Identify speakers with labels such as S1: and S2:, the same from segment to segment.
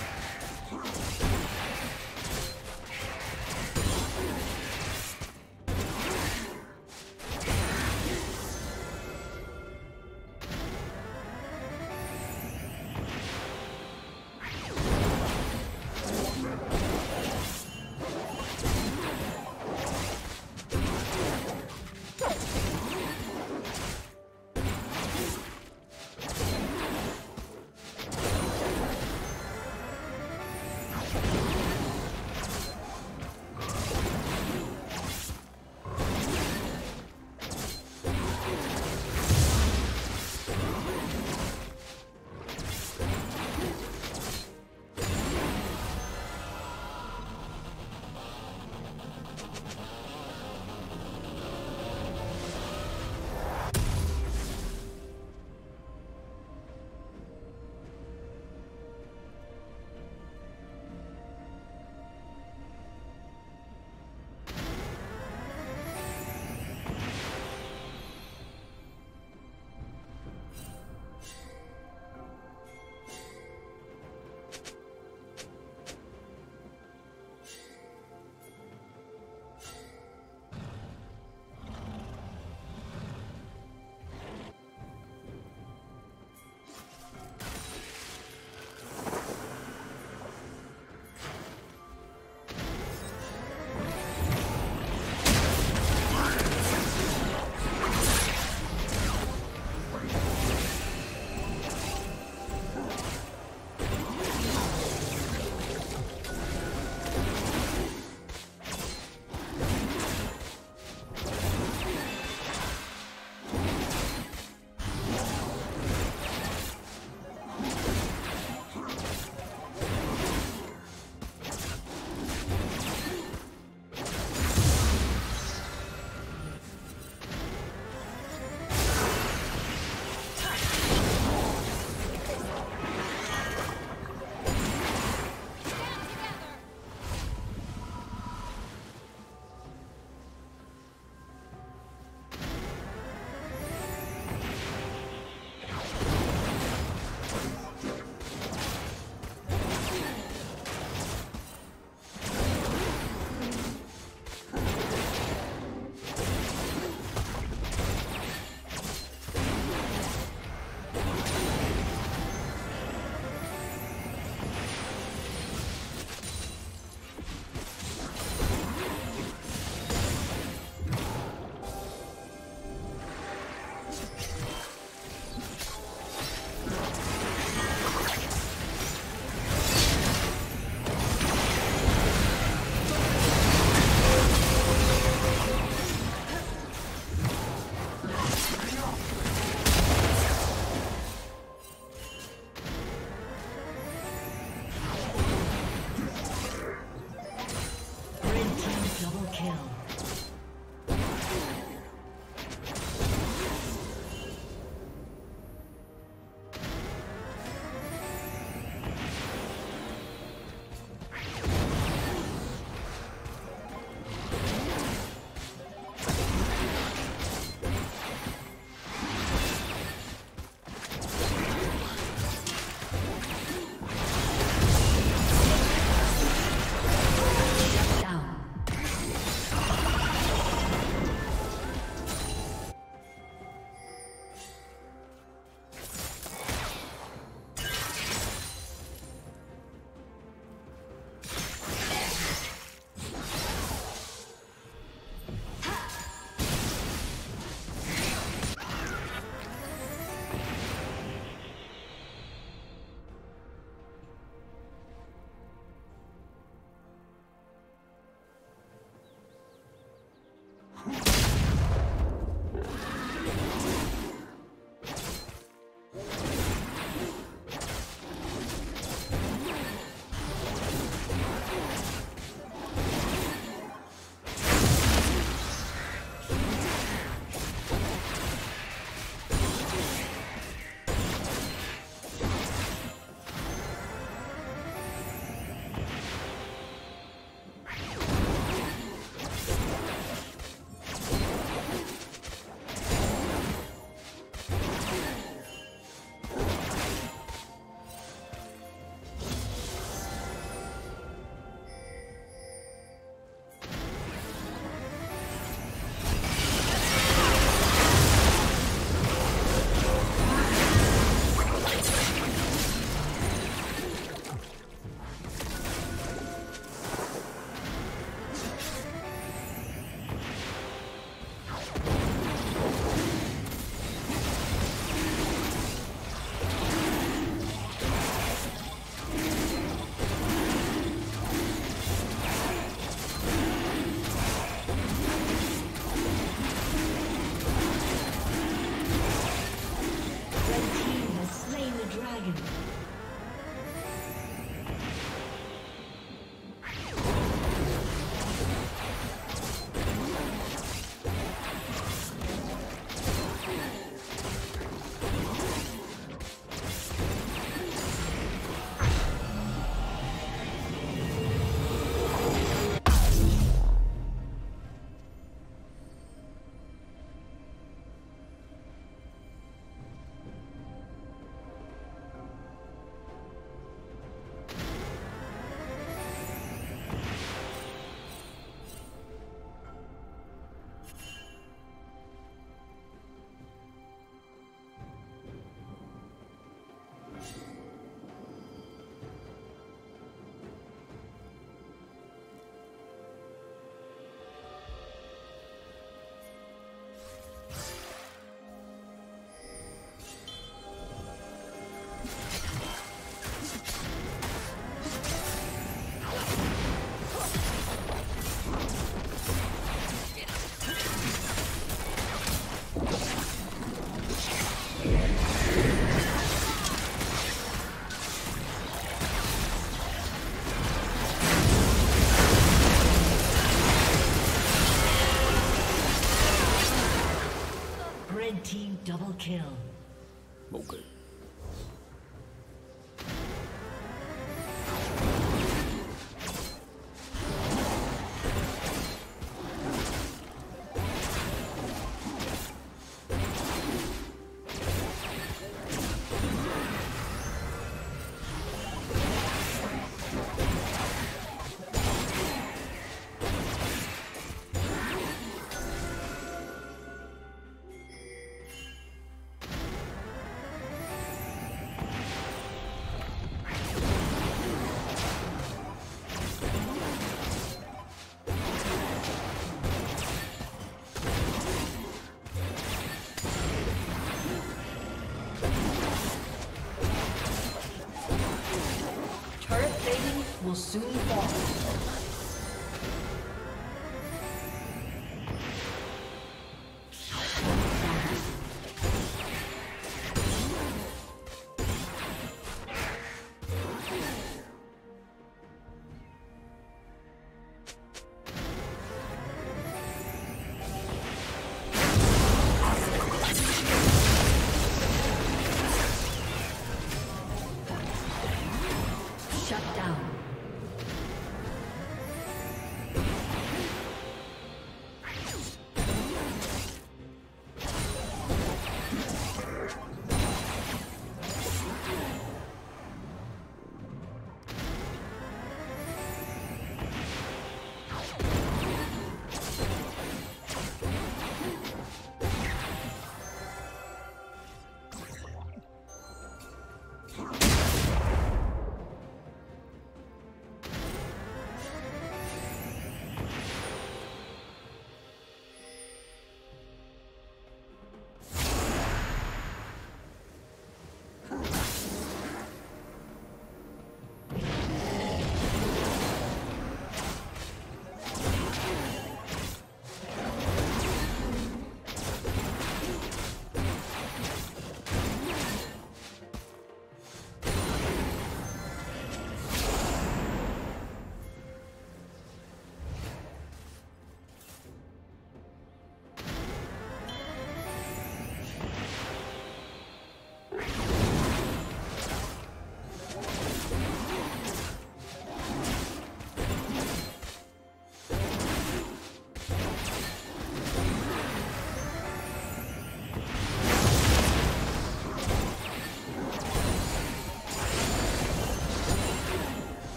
S1: off.
S2: Will soon fall.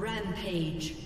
S3: Rampage.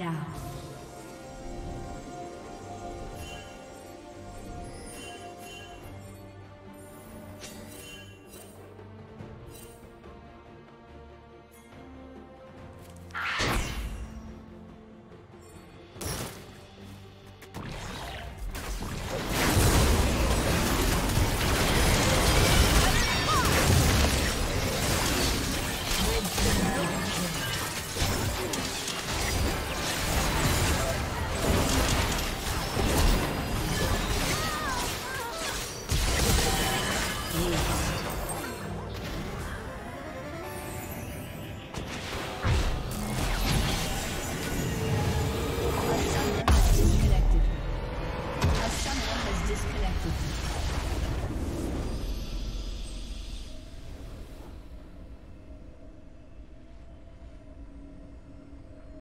S2: Down.